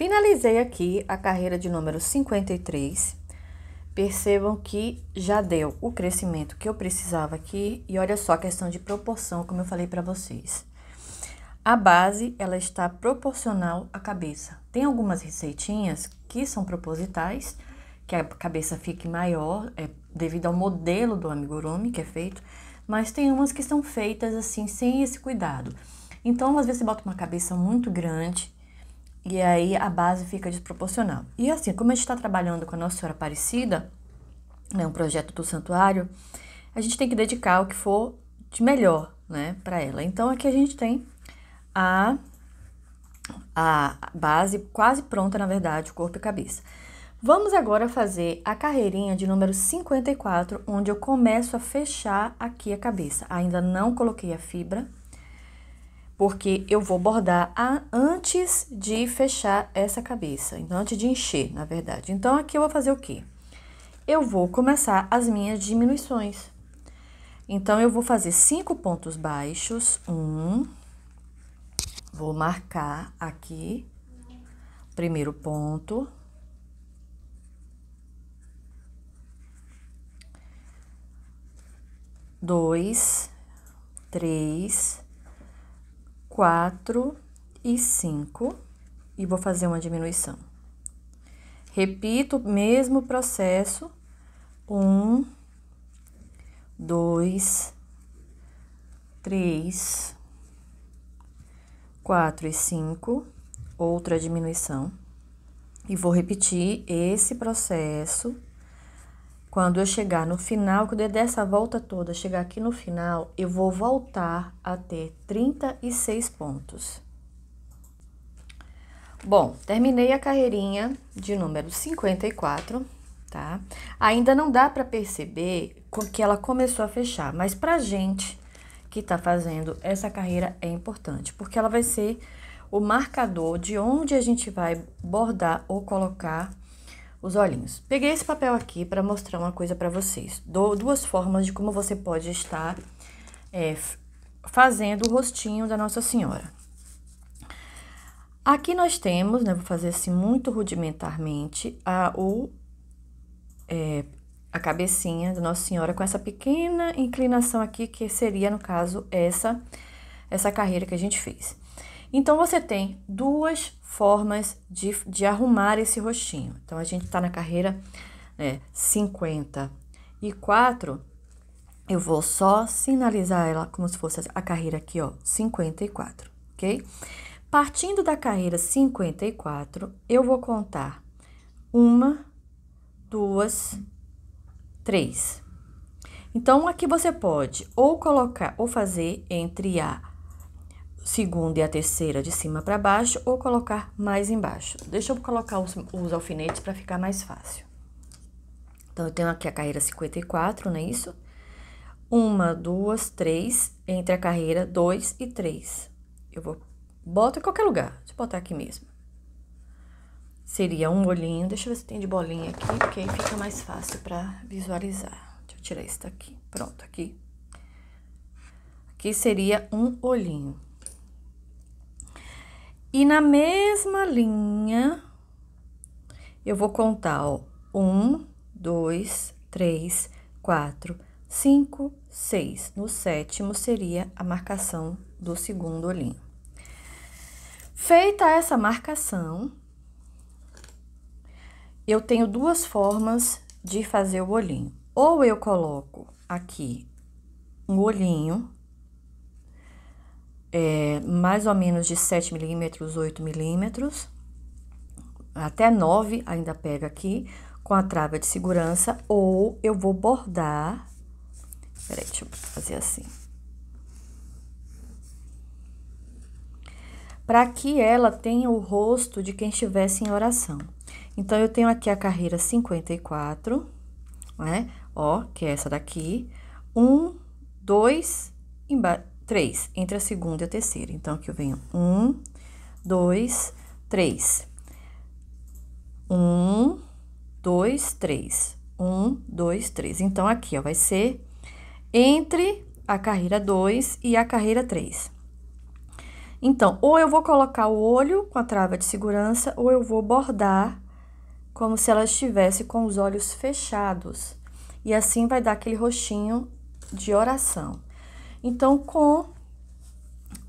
Finalizei aqui a carreira de número 53. Percebam que já deu o crescimento que eu precisava aqui e olha só a questão de proporção, como eu falei para vocês. A base, ela está proporcional à cabeça. Tem algumas receitinhas que são propositais, que a cabeça fique maior, é devido ao modelo do amigurumi que é feito, mas tem umas que são feitas assim, sem esse cuidado. Então, às vezes você bota uma cabeça muito grande e aí a base fica desproporcional. E assim, como a gente está trabalhando com a Nossa Senhora Aparecida, né, um projeto do santuário, a gente tem que dedicar o que for de melhor, né, para ela. Então aqui a gente tem a a base quase pronta, na verdade, corpo e cabeça. Vamos agora fazer a carreirinha de número 54, onde eu começo a fechar aqui a cabeça. Ainda não coloquei a fibra, porque eu vou bordar a, antes de fechar essa cabeça, então antes de encher, na verdade. Então aqui eu vou fazer o quê? Eu vou começar as minhas diminuições. Então eu vou fazer cinco pontos baixos, um, vou marcar aqui, primeiro ponto. Dois, três, quatro e cinco e vou fazer uma diminuição. Repito o mesmo processo, um, dois, três, quatro e cinco, outra diminuição. E vou repetir esse processo quando eu chegar no final, quando eu der essa volta toda, chegar aqui no final, eu vou voltar a ter 36 pontos. Bom, terminei a carreirinha de número 54, tá? Ainda não dá para perceber que ela começou a fechar, mas pra gente que tá fazendo essa carreira é importante, porque ela vai ser o marcador de onde a gente vai bordar ou colocar os olhinhos. Peguei esse papel aqui para mostrar uma coisa para vocês. Dou duas formas de como você pode estar é, fazendo o rostinho da Nossa Senhora. Aqui nós temos, né, vou fazer assim muito rudimentarmente, a, o, é, a cabecinha da Nossa Senhora com essa pequena inclinação aqui, que seria, no caso, essa, essa carreira que a gente fez. Então, você tem duas formas de, de arrumar esse rostinho. Então, a gente tá na carreira né, 54, eu vou só sinalizar ela como se fosse a carreira aqui, ó, 54, ok? Partindo da carreira 54, eu vou contar uma, duas, três. Então, aqui você pode ou colocar, ou fazer entre a segunda e a terceira de cima para baixo ou colocar mais embaixo. Deixa eu colocar os, os alfinetes para ficar mais fácil. Então, eu tenho aqui a carreira 54, não é isso? Uma, duas, três, entre a carreira 2 e 3. Eu vou, bota em qualquer lugar, deixa eu botar aqui mesmo. Seria um olhinho, deixa eu ver se tem de bolinha aqui, porque aí fica mais fácil para visualizar. Deixa eu tirar esse daqui, pronto, aqui. Aqui seria um olhinho. E na mesma linha, eu vou contar, ó, um, dois, três, quatro, cinco, seis. No sétimo seria a marcação do segundo olhinho. Feita essa marcação, eu tenho duas formas de fazer o olhinho. Ou eu coloco aqui um olhinho é, mais ou menos de 7 milímetros, 8 milímetros, até 9 ainda pega aqui, com a trava de segurança, ou eu vou bordar, peraí, deixa eu fazer assim. Para que ela tenha o rosto de quem estivesse em oração. Então, eu tenho aqui a carreira 54, né? Ó, que é essa daqui. Um, dois, embaixo três, entre a segunda e a terceira. Então, aqui eu venho um, dois, três. Um, dois, três. Um, dois, três. Então, aqui, ó, vai ser entre a carreira 2 e a carreira 3. Então, ou eu vou colocar o olho com a trava de segurança, ou eu vou bordar como se ela estivesse com os olhos fechados. E assim vai dar aquele rostinho de oração. Então, com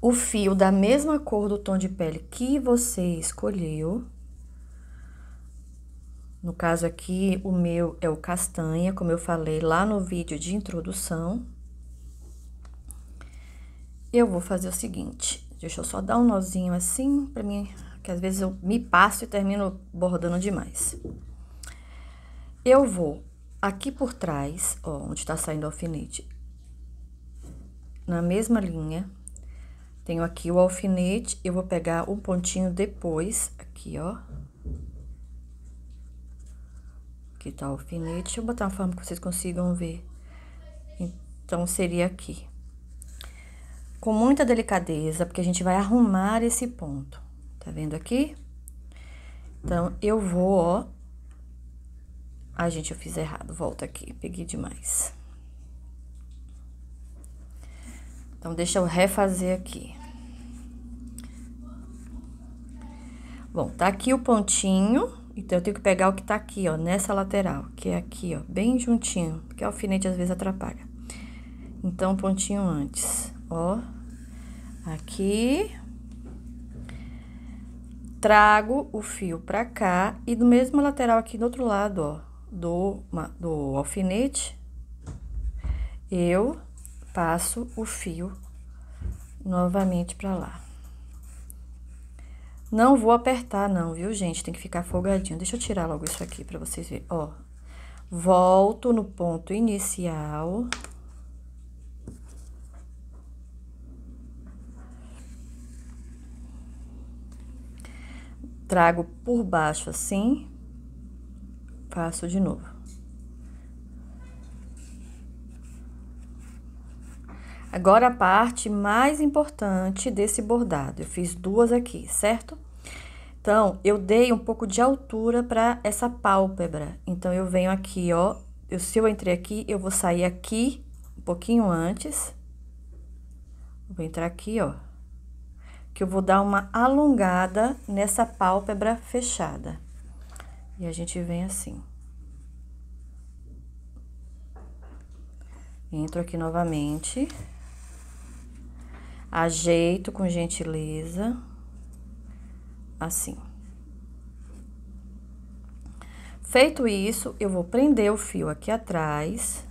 o fio da mesma cor do tom de pele que você escolheu, no caso aqui, o meu é o castanha, como eu falei lá no vídeo de introdução. Eu vou fazer o seguinte, deixa eu só dar um nozinho assim, pra mim, que às vezes eu me passo e termino bordando demais. Eu vou aqui por trás, ó, onde tá saindo o alfinete, na mesma linha, tenho aqui o alfinete, eu vou pegar um pontinho depois, aqui, ó, Aqui tá o alfinete. Deixa eu botar uma forma que vocês consigam ver. Então, seria aqui. Com muita delicadeza, porque a gente vai arrumar esse ponto. Tá vendo aqui? Então, eu vou, ó. Ai, gente, eu fiz errado. Volta aqui. Peguei demais. Então, deixa eu refazer aqui. Bom, tá aqui o pontinho. Então, eu tenho que pegar o que tá aqui, ó, nessa lateral, que é aqui, ó, bem juntinho, porque o alfinete às vezes atrapalha. Então, pontinho antes, ó, aqui. Trago o fio pra cá e do mesmo lateral aqui do outro lado, ó, do, do alfinete, eu passo o fio novamente pra lá. Não vou apertar não, viu, gente? Tem que ficar folgadinho. Deixa eu tirar logo isso aqui pra vocês verem. Ó, volto no ponto inicial. Trago por baixo assim. Passo de novo. Agora, a parte mais importante desse bordado. Eu fiz duas aqui, certo? Então, eu dei um pouco de altura para essa pálpebra. Então, eu venho aqui, ó. Eu, se eu entrei aqui, eu vou sair aqui um pouquinho antes. Vou entrar aqui, ó. Que eu vou dar uma alongada nessa pálpebra fechada. E a gente vem assim. Entro aqui novamente. Ajeito com gentileza, assim. Feito isso, eu vou prender o fio aqui atrás.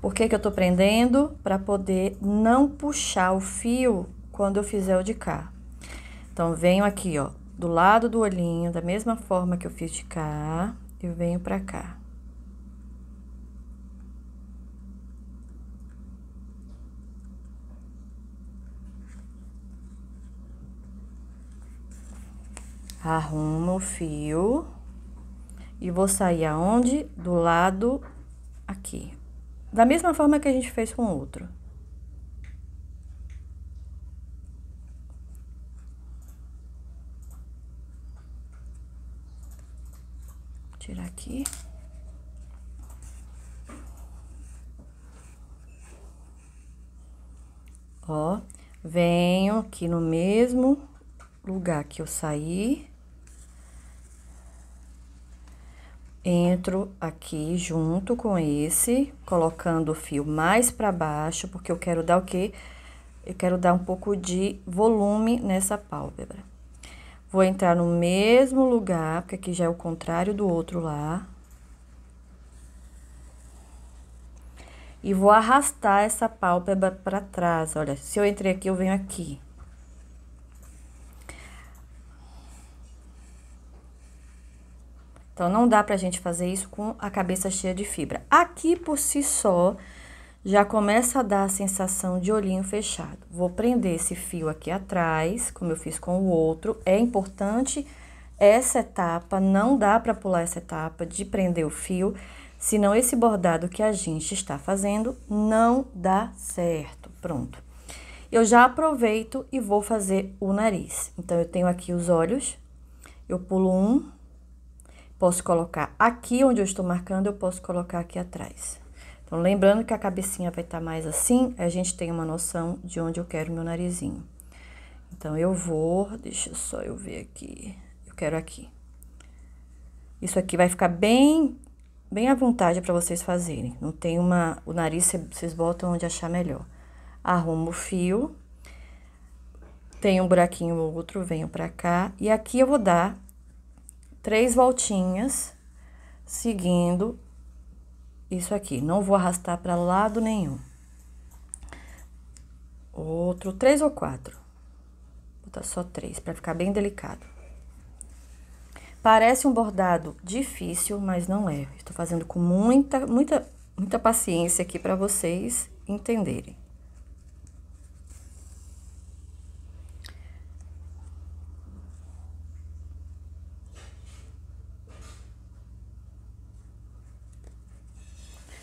Por que que eu tô prendendo? Para poder não puxar o fio quando eu fizer o de cá. Então, venho aqui, ó, do lado do olhinho, da mesma forma que eu fiz de cá, eu venho pra cá. Arrumo o fio e vou sair aonde? Do lado aqui. Da mesma forma que a gente fez com o outro. Tirar aqui. Ó, venho aqui no mesmo lugar que eu saí. Entro aqui junto com esse, colocando o fio mais para baixo, porque eu quero dar o quê? Eu quero dar um pouco de volume nessa pálpebra. Vou entrar no mesmo lugar, porque aqui já é o contrário do outro lá. E vou arrastar essa pálpebra para trás. Olha, se eu entrei aqui, eu venho aqui. Então, não dá pra gente fazer isso com a cabeça cheia de fibra. Aqui, por si só, já começa a dar a sensação de olhinho fechado. Vou prender esse fio aqui atrás, como eu fiz com o outro. É importante essa etapa, não dá para pular essa etapa de prender o fio, senão esse bordado que a gente está fazendo não dá certo. Pronto. Eu já aproveito e vou fazer o nariz. Então, eu tenho aqui os olhos, eu pulo um, Posso colocar aqui onde eu estou marcando, eu posso colocar aqui atrás. Então, lembrando que a cabecinha vai estar tá mais assim, a gente tem uma noção de onde eu quero meu narizinho. Então, eu vou, deixa só eu ver aqui, eu quero aqui. Isso aqui vai ficar bem, bem à vontade para vocês fazerem. Não tem uma, o nariz vocês botam onde achar melhor. Arrumo o fio, tem um buraquinho ou outro, venho pra cá. E aqui eu vou dar três voltinhas, seguindo isso aqui. Não vou arrastar para lado nenhum. Outro, três ou quatro. Vou botar só três, para ficar bem delicado. Parece um bordado difícil, mas não é. Estou fazendo com muita, muita, muita paciência aqui para vocês entenderem.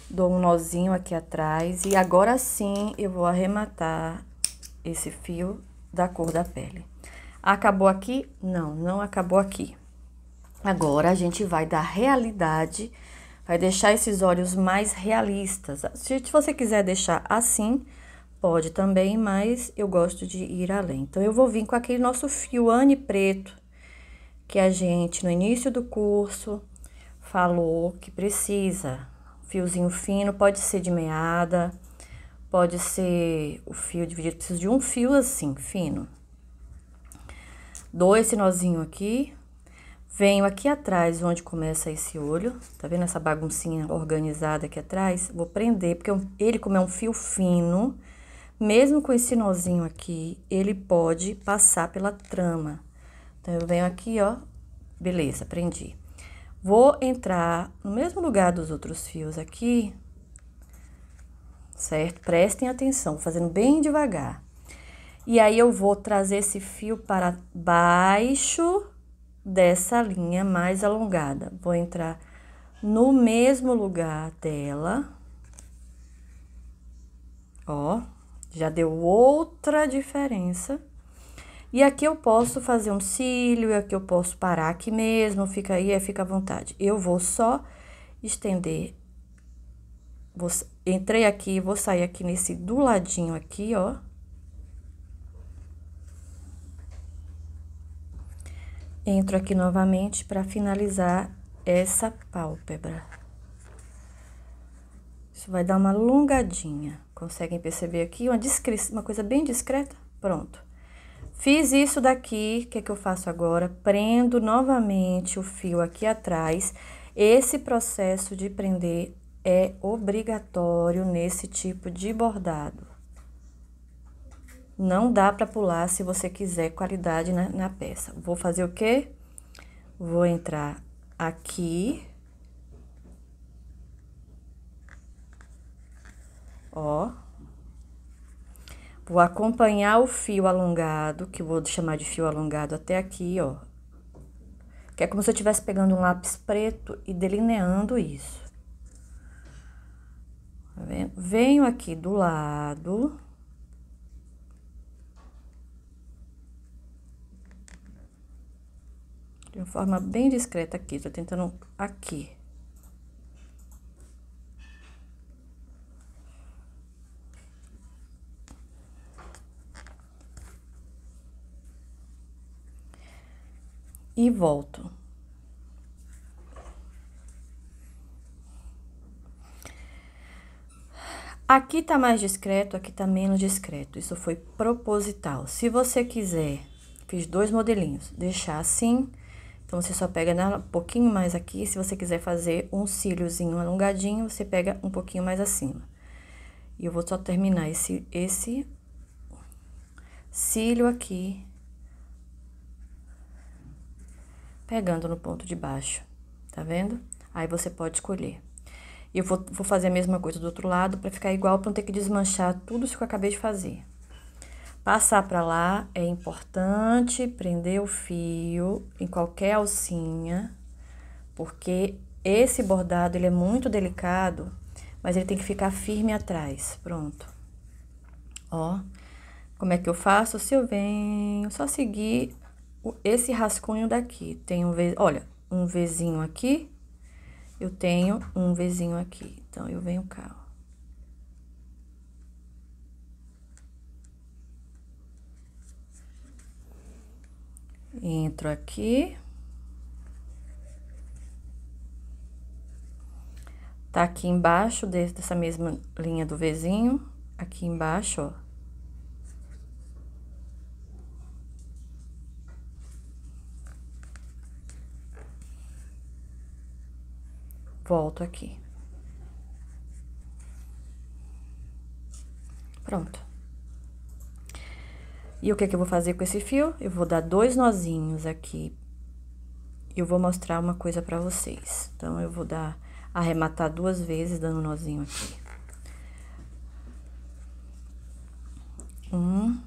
Dou um nozinho aqui atrás e agora sim eu vou arrematar esse fio da cor da pele. Acabou aqui? Não, não acabou aqui. Agora a gente vai dar realidade, vai deixar esses olhos mais realistas. Se você quiser deixar assim, pode também, mas eu gosto de ir além. Então eu vou vir com aquele nosso fio Anne preto que a gente no início do curso falou que precisa fiozinho fino, pode ser de meada, pode ser o fio dividido, preciso de um fio assim, fino. Dou esse nozinho aqui, venho aqui atrás, onde começa esse olho, tá vendo essa baguncinha organizada aqui atrás? Vou prender, porque ele, como é um fio fino, mesmo com esse nozinho aqui, ele pode passar pela trama. Então, eu venho aqui, ó, beleza, prendi. Vou entrar no mesmo lugar dos outros fios aqui, certo? Prestem atenção, fazendo bem devagar. E aí, eu vou trazer esse fio para baixo dessa linha mais alongada. Vou entrar no mesmo lugar dela. Ó, já deu outra diferença. E aqui eu posso fazer um cílio, aqui eu posso parar aqui mesmo, fica aí, fica à vontade. Eu vou só estender, vou, entrei aqui, vou sair aqui nesse do ladinho aqui, ó. Entro aqui novamente para finalizar essa pálpebra. Isso vai dar uma alongadinha. Conseguem perceber aqui? Uma, uma coisa bem discreta? Pronto. Fiz isso daqui, o que, é que eu faço agora? Prendo novamente o fio aqui atrás. Esse processo de prender é obrigatório nesse tipo de bordado. Não dá para pular se você quiser qualidade na, na peça. Vou fazer o quê? Vou entrar aqui. Ó. Vou acompanhar o fio alongado, que vou chamar de fio alongado até aqui, ó. Que é como se eu estivesse pegando um lápis preto e delineando isso. Tá? Venho aqui do lado. De uma forma bem discreta aqui, tô tentando aqui. e volto. Aqui tá mais discreto, aqui tá menos discreto. Isso foi proposital. Se você quiser, fiz dois modelinhos, deixar assim, então você só pega um pouquinho mais aqui. Se você quiser fazer um cíliozinho alongadinho, você pega um pouquinho mais acima. E eu vou só terminar esse, esse cílio aqui pegando no ponto de baixo, tá vendo? Aí você pode escolher. E eu vou, vou fazer a mesma coisa do outro lado para ficar igual, para não ter que desmanchar tudo isso que eu acabei de fazer. Passar para lá é importante prender o fio em qualquer alcinha, porque esse bordado ele é muito delicado, mas ele tem que ficar firme atrás. Pronto. Ó, como é que eu faço? Se eu venho, só seguir esse rascunho daqui. Tem um, olha, um Vzinho aqui, eu tenho um Vzinho aqui. Então, eu venho cá, ó. Entro aqui. Tá aqui embaixo dessa mesma linha do Vzinho, aqui embaixo, ó. Volto aqui. Pronto. E o que que eu vou fazer com esse fio? Eu vou dar dois nozinhos aqui. E eu vou mostrar uma coisa pra vocês. Então, eu vou dar, arrematar duas vezes, dando nozinho aqui. Um.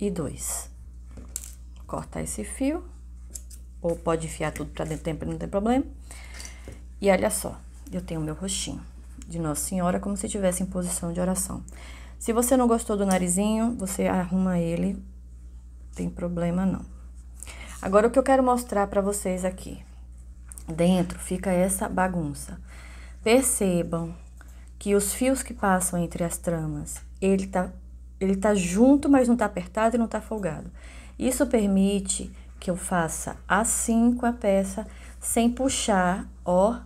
E dois. Cortar esse fio ou pode enfiar tudo pra dentro não tem problema. E olha só, eu tenho meu rostinho de Nossa Senhora como se estivesse em posição de oração. Se você não gostou do narizinho, você arruma ele, tem problema não. Agora, o que eu quero mostrar pra vocês aqui. Dentro fica essa bagunça. Percebam que os fios que passam entre as tramas, ele tá, ele tá junto, mas não tá apertado e não tá folgado. Isso permite que eu faça assim com a peça, sem puxar, ó,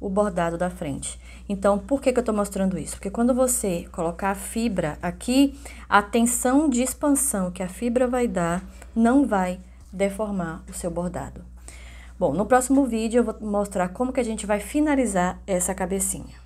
o bordado da frente. Então, por que, que eu tô mostrando isso? Porque quando você colocar a fibra aqui, a tensão de expansão que a fibra vai dar não vai deformar o seu bordado. Bom, no próximo vídeo eu vou mostrar como que a gente vai finalizar essa cabecinha.